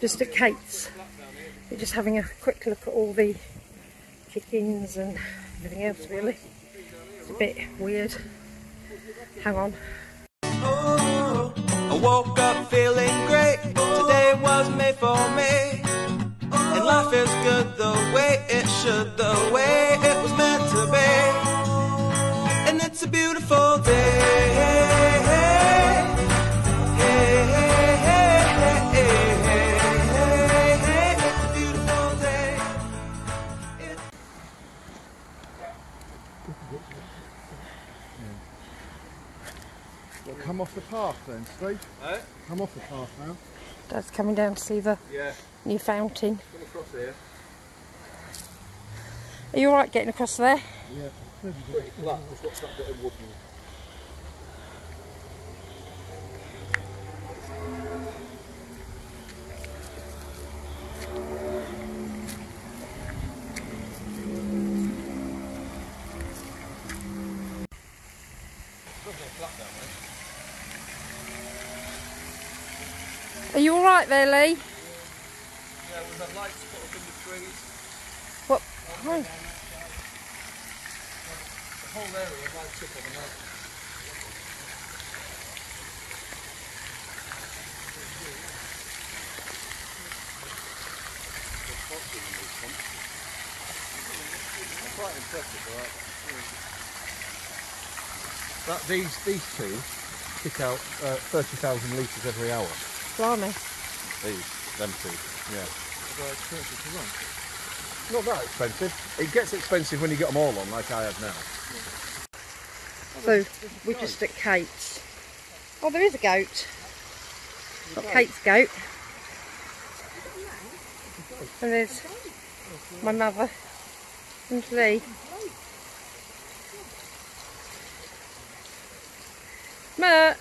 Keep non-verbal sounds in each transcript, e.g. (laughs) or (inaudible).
just at Kate's. We're just having a quick look at all the chickens and everything else really. It's a bit weird. Hang on. Oh, I woke up feeling great. Today was made for me. And life is good the way it should, Well, come off the path then, Steve. Eh? Come off the path now. Dad's coming down to see the Yeah, new fountain. come across here. Are you alright getting across there? Yeah. Pretty flat, just what's that bit of wood? Are you alright there, Lee? Yeah, we've had lights put up in the trees. What? Oh, The whole area lights up overnight. Quite impressive, alright. That, these, these two kick out uh, 30,000 litres every hour. Blimey. These, them two, yeah. Very expensive to run. Not that expensive. It gets expensive when you get them all on, like I have now. So, we're just at Kate's. Oh, there is a goat. Not Kate's goat. And there's my mother and Lee. Mert!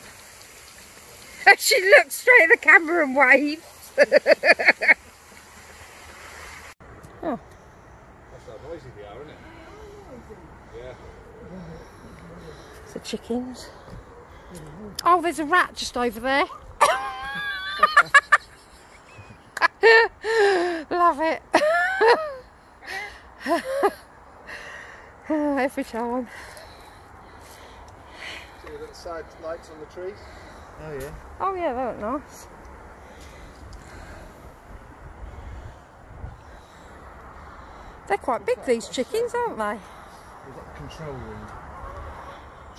(laughs) she looks straight at the camera and waves. (laughs) oh, That's how noisy they are, isn't it? Yeah. it's the chickens. Oh, there's a rat just over there. (laughs) Love it. Every time. See the side lights on the trees? Oh yeah. Oh yeah, they look nice. They're quite big, these chickens, aren't they? We've got the control room.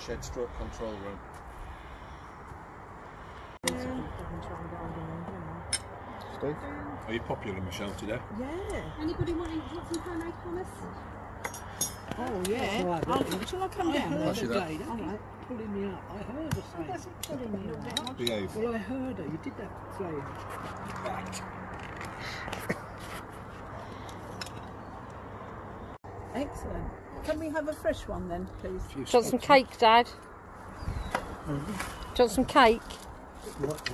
Shed stroke control room. Steve? Are you popular, Michelle, today? Yeah. Anybody wanting want some homemade hummus? Oh yeah. I'll, shall I come down there? Pass that. All right. Pulling me up. I heard her say. Pulling me up. Behave. Well, I heard her. You did that flame. Excellent. Can we have a fresh one then, please? Do you want some cake, Dad? Do you want some cake? Right,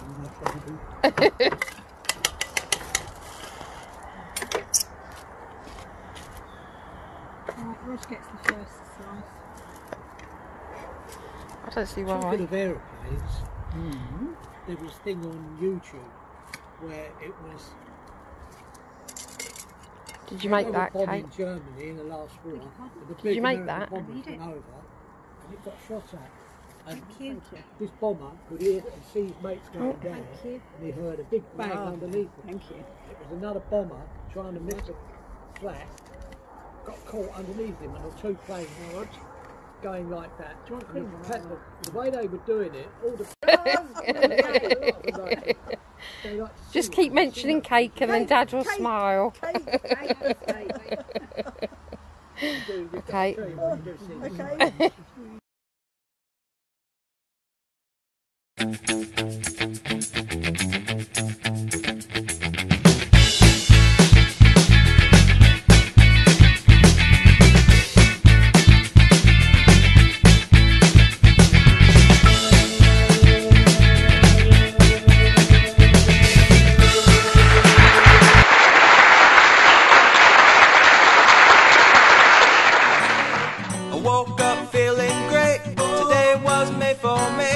Rog gets the first slice. I don't see Talking of aeroplanes, there was a thing on YouTube where it was Did you make that were cake? bombing Germany in the last war. and the Did you make American that? bombers did. went over, and it got shot at. And Thank you. this bomber could hear and see his mates going down, Thank you. and he heard a big bang Wow. underneath him. Thank you. It was another bomber trying to miss the flat, got caught underneath him, and the two planes were going like that. do And the, pa- the, the way they were doing it, all the (laughs) They like Just keep it. mentioning cake and then Dad will smile. Okay. (laughs) Okay. woke up feeling great. Today was made for me.